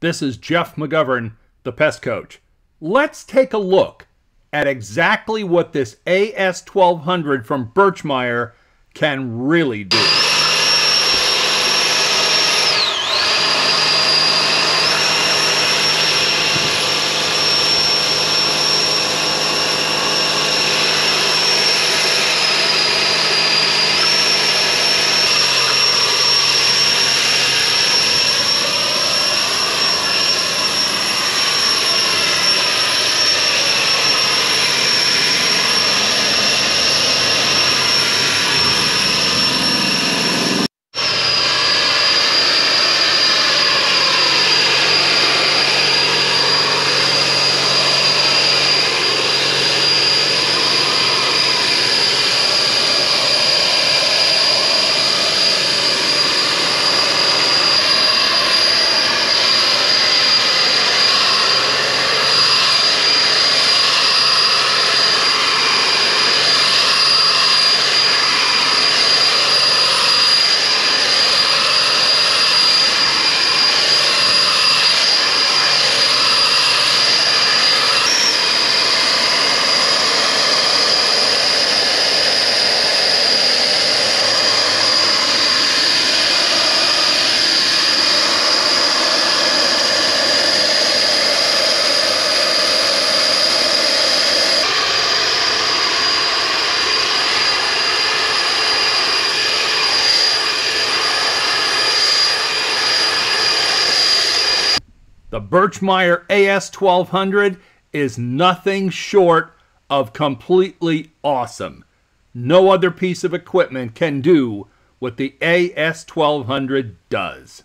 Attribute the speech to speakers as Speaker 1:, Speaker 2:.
Speaker 1: This is Jeff McGovern, the pest coach. Let's take a look at exactly what this AS1200 from Birchmeier can really do. The Birchmeier AS1200 is nothing short of completely awesome. No other piece of equipment can do what the AS1200 does.